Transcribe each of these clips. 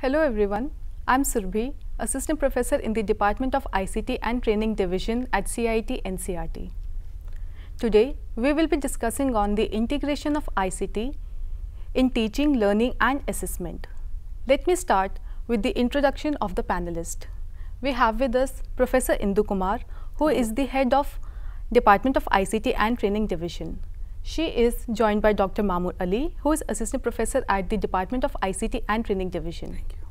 Hello everyone, I'm Surbhi, Assistant Professor in the Department of ICT and Training Division at CIET NCERT. Today, we will be discussing on the integration of ICT in teaching, learning and assessment. Let me start with the introduction of the panelist. We have with us Professor Indu Kumar, who is the head of Department of ICT and Training Division. She is joined by Dr. Mamur Ali, who is Assistant Professor at the Department of ICT and Training Division. Thank you.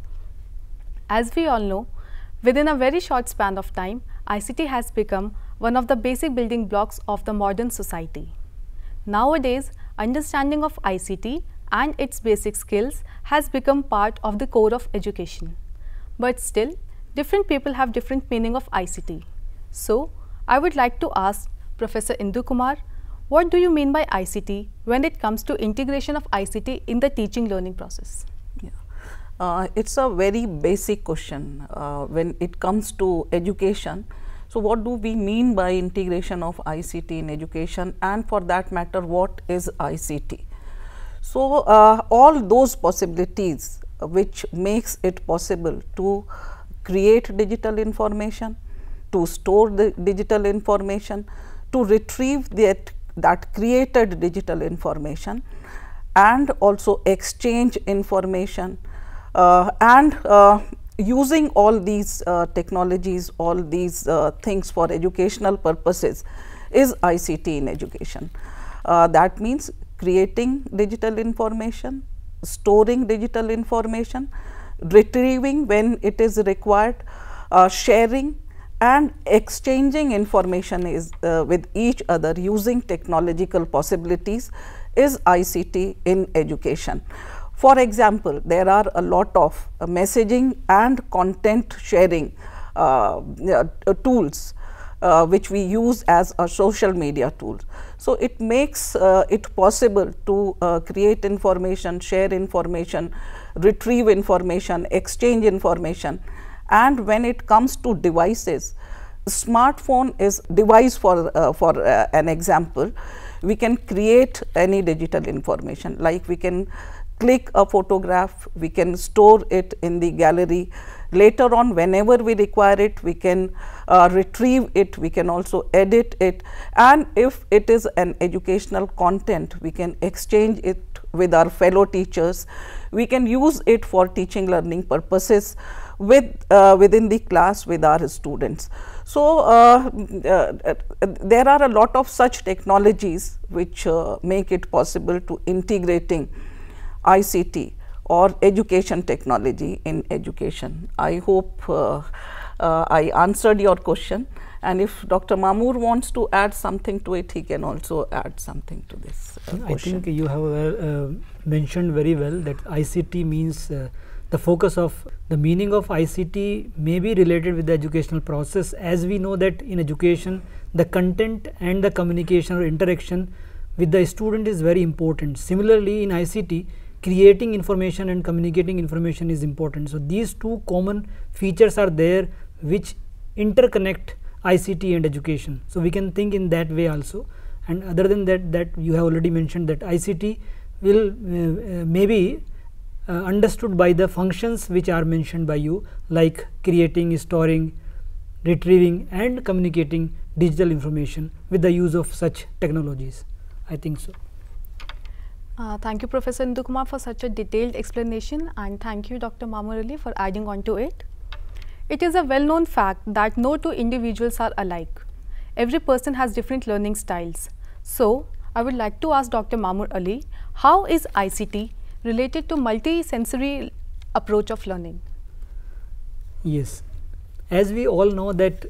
As we all know, within a very short span of time, ICT has become one of the basic building blocks of the modern society. Nowadays, understanding of ICT and its basic skills has become part of the core of education. But still, different people have different meaning of ICT. So, I would like to ask Professor Indu Kumar, what do you mean by ICT when it comes to integration of ICT in the teaching learning process? Yeah. Uh, it's a very basic question uh, when it comes to education. So, what do we mean by integration of ICT in education and for that matter what is ICT? So, uh, all those possibilities which makes it possible to create digital information, to store the digital information, to retrieve that, that created digital information and also exchange information uh, and uh, using all these uh, technologies, all these uh, things for educational purposes is ICT in education. Uh, that means creating digital information, storing digital information, retrieving when it is required, uh, sharing and exchanging information is uh, with each other using technological possibilities is ICT in education. For example, there are a lot of uh, messaging and content sharing uh, tools uh, which we use as a social media tool. So, it makes uh, it possible to uh, create information, share information, retrieve information, exchange information and when it comes to devices, smartphone is device for, uh, for uh, an example, we can create any digital information. Like we can click a photograph, we can store it in the gallery. Later on whenever we require it, we can uh, retrieve it, we can also edit it. And if it is an educational content, we can exchange it with our fellow teachers. We can use it for teaching learning purposes with uh, within the class with our students. So, uh, uh, there are a lot of such technologies which uh, make it possible to integrating ICT or education technology in education. I hope uh, uh, I answered your question and if Dr. Mamur wants to add something to it, he can also add something to this uh, I think you have uh, mentioned very well that ICT means uh, the focus of the meaning of ICT may be related with the educational process as we know that in education the content and the communication or interaction with the student is very important. Similarly, in ICT creating information and communicating information is important. So, these two common features are there which interconnect ICT and education. So, we can think in that way also and other than that that you have already mentioned that ICT will uh, uh, maybe uh, understood by the functions which are mentioned by you like creating, storing, retrieving and communicating digital information with the use of such technologies. I think so. Uh, thank you Professor Indu for such a detailed explanation and thank you Dr. Mamur Ali for adding on to it. It is a well known fact that no two individuals are alike. Every person has different learning styles. So, I would like to ask Dr. Mamur Ali, how is ICT related to multi-sensory approach of learning? Yes, as we all know that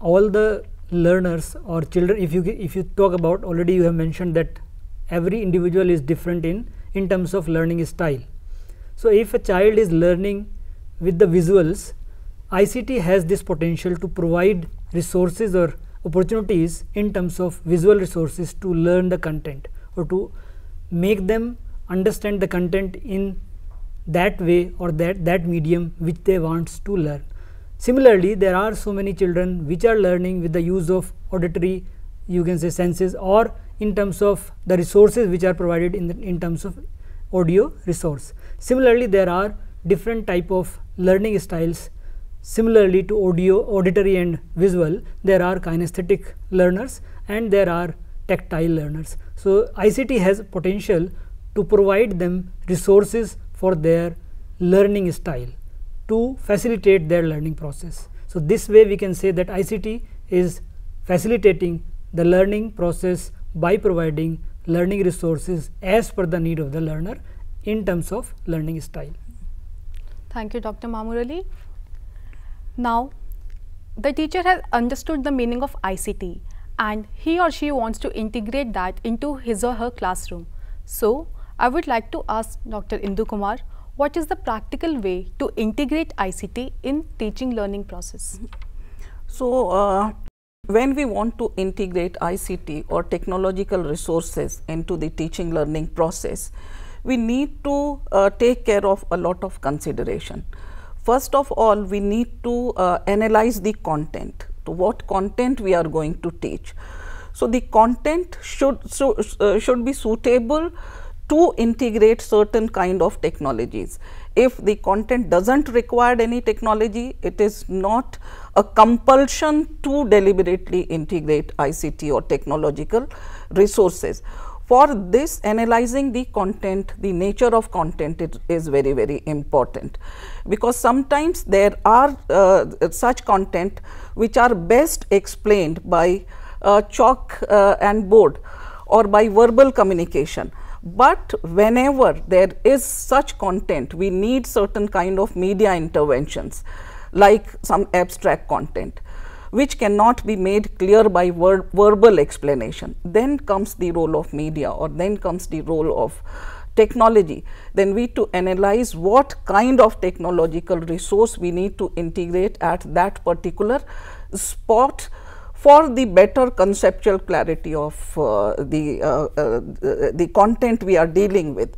all the learners or children, if you if you talk about already you have mentioned that every individual is different in in terms of learning style. So, if a child is learning with the visuals, ICT has this potential to provide resources or opportunities in terms of visual resources to learn the content or to make them understand the content in that way or that, that medium which they wants to learn. Similarly, there are so many children which are learning with the use of auditory you can say senses or in terms of the resources which are provided in, the, in terms of audio resource. Similarly, there are different type of learning styles similarly to audio auditory and visual there are kinesthetic learners and there are tactile learners. So, ICT has potential to provide them resources for their learning style to facilitate their learning process. So, this way we can say that ICT is facilitating the learning process by providing learning resources as per the need of the learner in terms of learning style. Thank you Dr. Mamur Ali. Now, the teacher has understood the meaning of ICT and he or she wants to integrate that into his or her classroom. So, I would like to ask Dr. Indu Kumar, what is the practical way to integrate ICT in teaching learning process? So, uh, when we want to integrate ICT or technological resources into the teaching learning process, we need to uh, take care of a lot of consideration. First of all, we need to uh, analyze the content, to what content we are going to teach. So, the content should, so, uh, should be suitable to integrate certain kind of technologies. If the content does not require any technology, it is not a compulsion to deliberately integrate ICT or technological resources for this analyzing the content, the nature of content it is very, very important because sometimes there are uh, such content which are best explained by uh, chalk uh, and board or by verbal communication. But whenever there is such content, we need certain kind of media interventions like some abstract content which cannot be made clear by ver verbal explanation. Then comes the role of media or then comes the role of technology. Then we to analyze what kind of technological resource we need to integrate at that particular spot for the better conceptual clarity of uh, the, uh, uh, the content we are dealing with.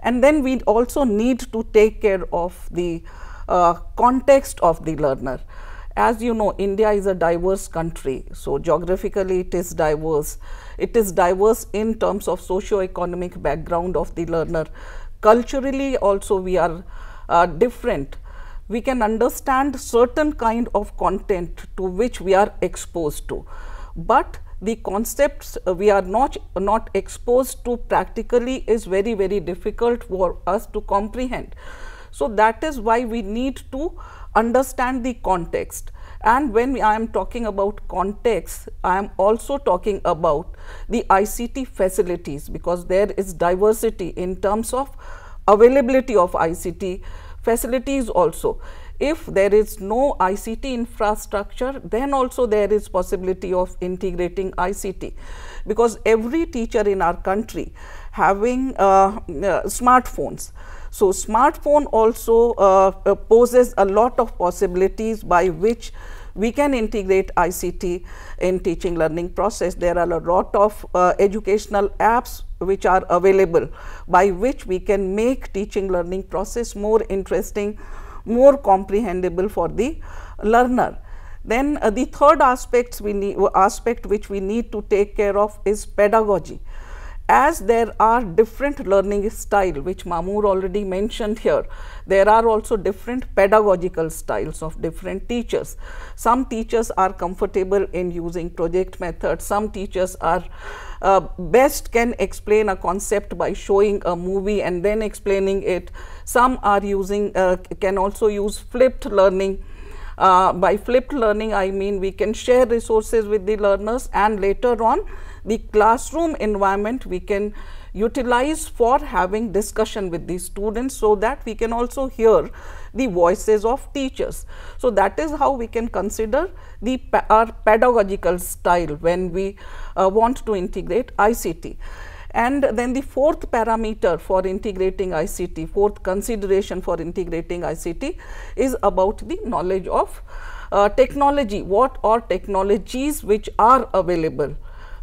And then we also need to take care of the context of the learner as you know India is a diverse country. So, geographically it is diverse. It is diverse in terms of socio-economic background of the learner. Culturally also we are uh, different. We can understand certain kind of content to which we are exposed to. But the concepts uh, we are not not exposed to practically is very very difficult for us to comprehend. So, that is why we need to understand the context and when I am talking about context, I am also talking about the ICT facilities because there is diversity in terms of availability of ICT facilities also. If there is no ICT infrastructure, then also there is possibility of integrating ICT because every teacher in our country having uh, uh, smartphones. So, smartphone also uh, uh, poses a lot of possibilities by which we can integrate ICT in teaching learning process. There are a lot of uh, educational apps which are available by which we can make teaching learning process more interesting, more comprehensible for the learner. Then uh, the third aspects we need aspect which we need to take care of is pedagogy as there are different learning style which Mamur already mentioned here, there are also different pedagogical styles of different teachers. Some teachers are comfortable in using project methods, some teachers are uh, best can explain a concept by showing a movie and then explaining it. Some are using uh, can also use flipped learning. Uh, by flipped learning, I mean we can share resources with the learners and later on the classroom environment we can utilize for having discussion with the students so that we can also hear the voices of teachers. So, that is how we can consider the our pedagogical style when we uh, want to integrate ICT. And then the fourth parameter for integrating ICT, fourth consideration for integrating ICT is about the knowledge of uh, technology, what are technologies which are available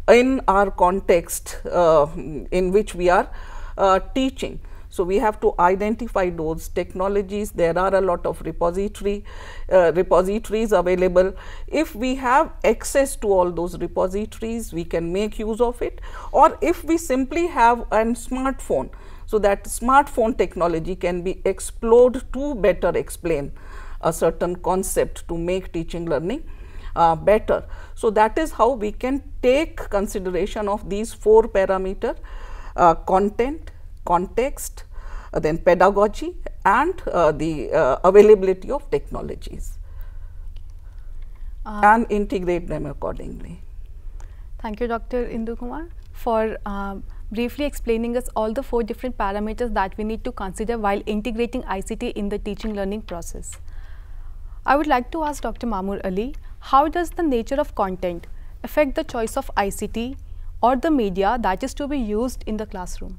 in our context uh, in which we are uh, teaching. So, we have to identify those technologies. There are a lot of repository uh, repositories available. If we have access to all those repositories, we can make use of it or if we simply have a smartphone. so that smartphone technology can be explored to better explain a certain concept to make teaching learning uh, better. So, that is how we can take consideration of these four parameter uh, content, context, uh, then pedagogy and uh, the uh, availability of technologies and integrate them accordingly. Thank you Dr. Indu Kumar for briefly explaining us all the four different parameters that we need to consider while integrating ICT in the teaching learning process. I would like to ask Dr. Mamur Ali, how does the nature of content affect the choice of ICT or the media that is to be used in the classroom?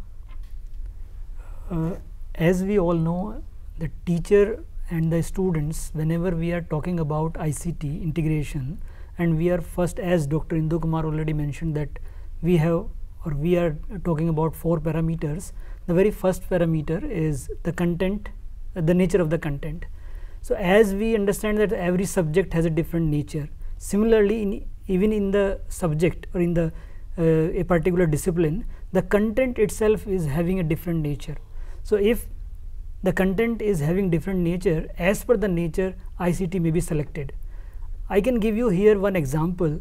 Uh, as we all know, the teacher and the students, whenever we are talking about ICT integration, and we are first, as Dr. Indu Kumar already mentioned, that we have or we are talking about four parameters. The very first parameter is the content, uh, the nature of the content. So, as we understand that every subject has a different nature, similarly, in, even in the subject or in the uh, a particular discipline, the content itself is having a different nature. So, if the content is having different nature, as per the nature, ICT may be selected. I can give you here one example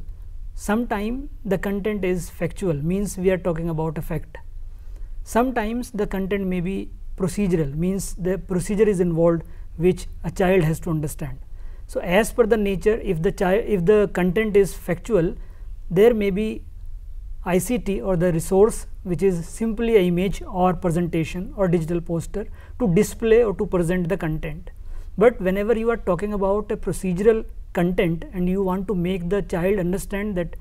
Sometime the content is factual means we are talking about a fact. Sometimes the content may be procedural means the procedure is involved which a child has to understand. So, as per the nature if the child if the content is factual there may be ICT or the resource which is simply a image or presentation or digital poster to display or to present the content. But whenever you are talking about a procedural content and you want to make the child understand that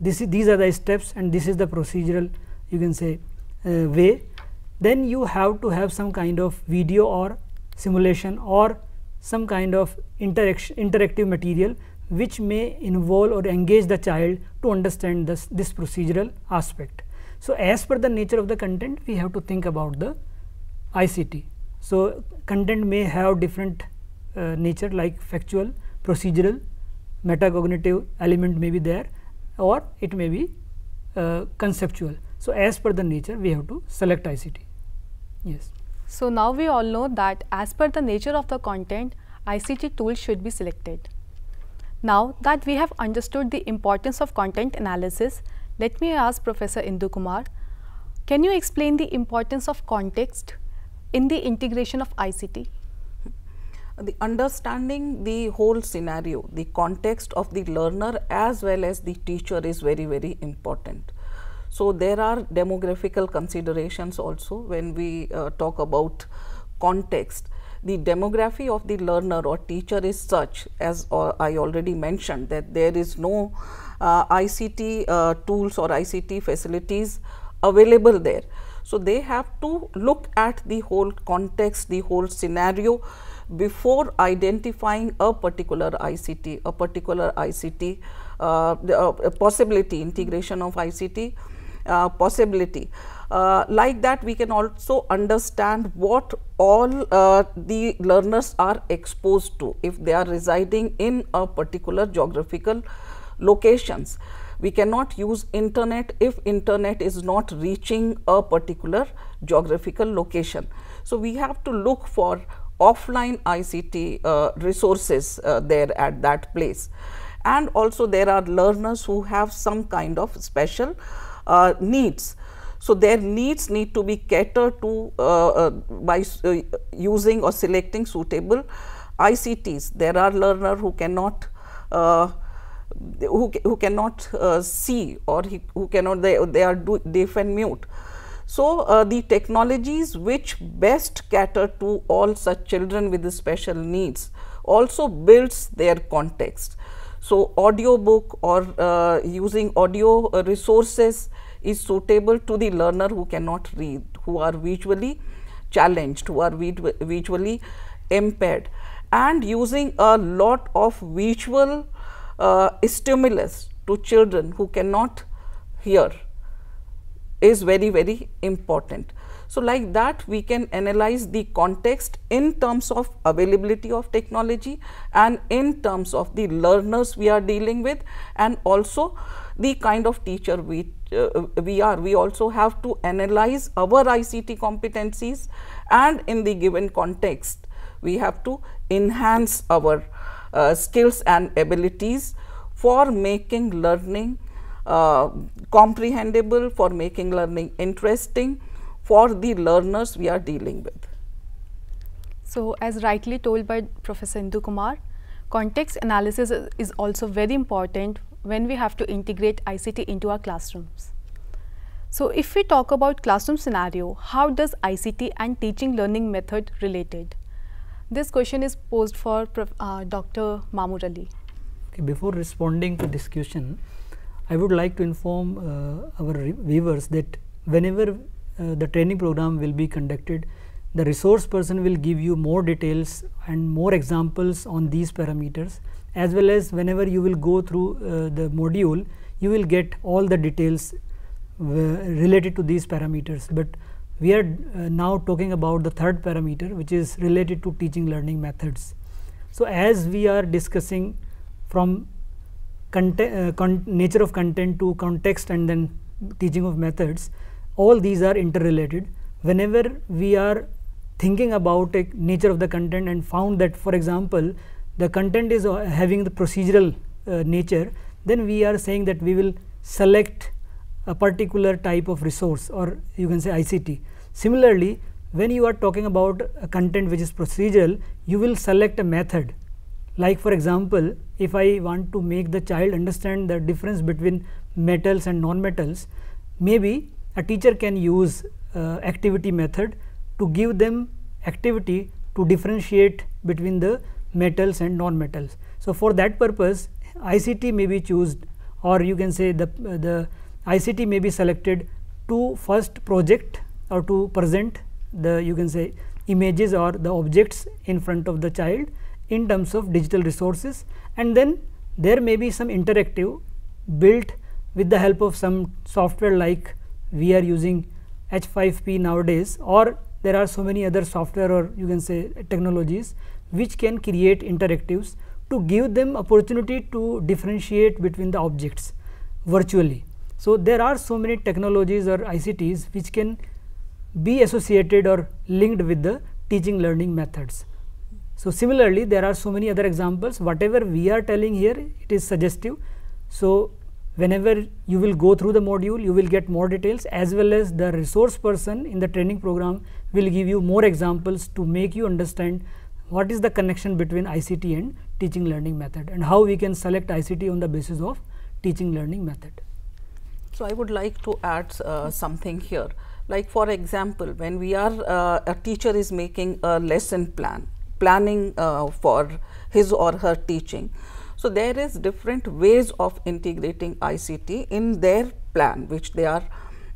this is, these are the steps and this is the procedural you can say uh, way then you have to have some kind of video or simulation or some kind of interaction interactive material which may involve or engage the child to understand this, this procedural aspect. So, as per the nature of the content we have to think about the ICT. So, content may have different uh, nature like factual, procedural metacognitive element may be there or it may be uh, conceptual. So, as per the nature we have to select ICT. Yes. So, now we all know that as per the nature of the content ICT tools should be selected. Now that we have understood the importance of content analysis, let me ask Professor Indu Kumar, can you explain the importance of context in the integration of ICT? the understanding the whole scenario, the context of the learner as well as the teacher is very, very important. So, there are demographical considerations also when we uh, talk about context. The demography of the learner or teacher is such as uh, I already mentioned that there is no uh, ICT uh, tools or ICT facilities available there. So, they have to look at the whole context, the whole scenario before identifying a particular ICT, a particular ICT uh, uh, possibility, integration of ICT uh, possibility. Uh, like that we can also understand what all uh, the learners are exposed to if they are residing in a particular geographical locations. We cannot use internet if internet is not reaching a particular geographical location. So, we have to look for offline ICT uh, resources uh, there at that place. And also there are learners who have some kind of special uh, needs. So, their needs need to be catered to uh, uh, by uh, using or selecting suitable ICTs. There are learners who cannot who, who cannot see or he, who cannot they, they are deaf and mute. So, uh, the technologies which best cater to all such children with special needs also builds their context. So, audio book or uh, using audio resources is suitable to the learner who cannot read, who are visually challenged, who are visually impaired and using a lot of visual uh, stimulus to children who cannot hear is very very important. So, like that we can analyze the context in terms of availability of technology and in terms of the learners we are dealing with and also the kind of teacher we uh, we are, we also have to analyze our ICT competencies and in the given context, we have to enhance our uh, skills and abilities for making learning uh, comprehensible, for making learning interesting for the learners we are dealing with. So, as rightly told by Professor Indu Kumar, context analysis is also very important when we have to integrate ICT into our classrooms. So, if we talk about classroom scenario, how does ICT and teaching learning method related? This question is posed for uh, Dr. Mamur Ali. Okay, before responding to this question, I would like to inform uh, our viewers that whenever uh, the training program will be conducted, the resource person will give you more details and more examples on these parameters as well as whenever you will go through uh, the module you will get all the details uh, related to these parameters. But we are uh, now talking about the third parameter which is related to teaching learning methods. So as we are discussing from uh, nature of content to context and then teaching of methods all these are interrelated whenever we are thinking about a nature of the content and found that for example the content is uh, having the procedural uh, nature then we are saying that we will select a particular type of resource or you can say ICT. Similarly, when you are talking about a content which is procedural you will select a method like for example, if I want to make the child understand the difference between metals and non-metals maybe a teacher can use uh, activity method to give them activity to differentiate between the metals and non-metals. So, for that purpose ICT may be chosen or you can say the, uh, the ICT may be selected to first project or to present the you can say images or the objects in front of the child in terms of digital resources and then there may be some interactive built with the help of some software like we are using H5P nowadays or there are so many other software or you can say technologies which can create interactives to give them opportunity to differentiate between the objects virtually. So, there are so many technologies or ICTs which can be associated or linked with the teaching learning methods. So, similarly there are so many other examples whatever we are telling here it is suggestive. So, whenever you will go through the module you will get more details as well as the resource person in the training program will give you more examples to make you understand what is the connection between ICT and teaching learning method and how we can select ICT on the basis of teaching learning method. So, I would like to add uh, something here like for example, when we are uh, a teacher is making a lesson plan planning uh, for his or her teaching. So, there is different ways of integrating ICT in their plan which they are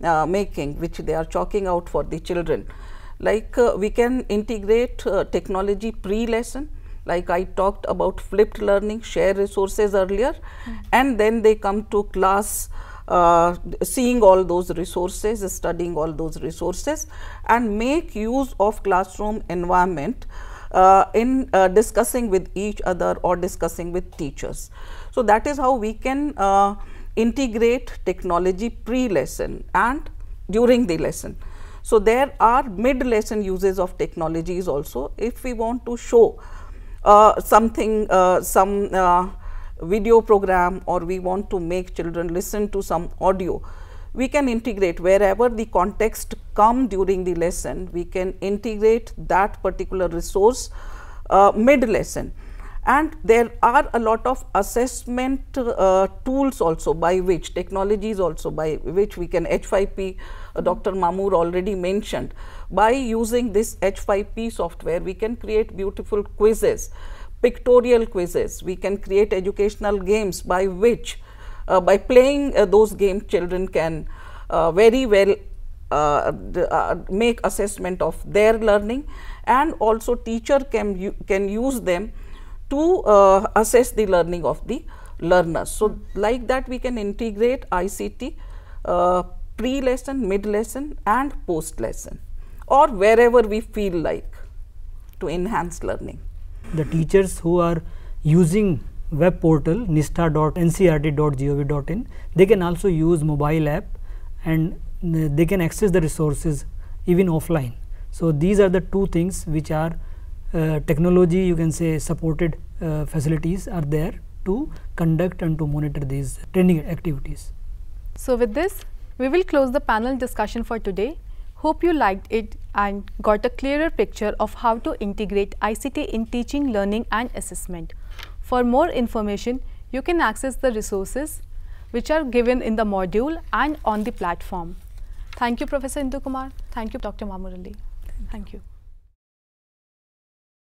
uh, making which they are chalking out for the children. Like uh, we can integrate uh, technology pre-lesson. Like I talked about flipped learning, share resources earlier. Mm and then they come to class uh, seeing all those resources, studying all those resources and make use of classroom environment uh, in uh, discussing with each other or discussing with teachers. So, that is how we can uh, integrate technology pre-lesson and during the lesson. So, there are mid lesson uses of technologies also if we want to show uh, something uh, some uh, video program or we want to make children listen to some audio we can integrate wherever the context come during the lesson we can integrate that particular resource uh, mid lesson and there are a lot of assessment uh, tools also by which technologies also by which we can H5P uh, Dr. Mamur already mentioned by using this H5P software we can create beautiful quizzes pictorial quizzes we can create educational games by which by playing uh, those games children can uh, very well uh, uh, make assessment of their learning and also teacher can can use them to uh, assess the learning of the learners. So, like that we can integrate ICT uh, pre-lesson, mid-lesson and post-lesson or wherever we feel like to enhance learning. The teachers who are using web portal nistha.ncert.gov.in they can also use mobile app and they can access the resources even offline. So, these are the two things which are uh, technology you can say supported uh, facilities are there to conduct and to monitor these training activities. So, with this we will close the panel discussion for today. Hope you liked it and got a clearer picture of how to integrate ICT in teaching, learning and assessment. For more information, you can access the resources which are given in the module and on the platform. Thank you Professor Indu Kumar. Thank you Dr. Mamur Ali. Thank you.